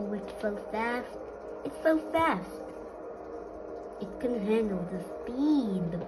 Oh, it's so fast. It's so fast. It can handle the speed.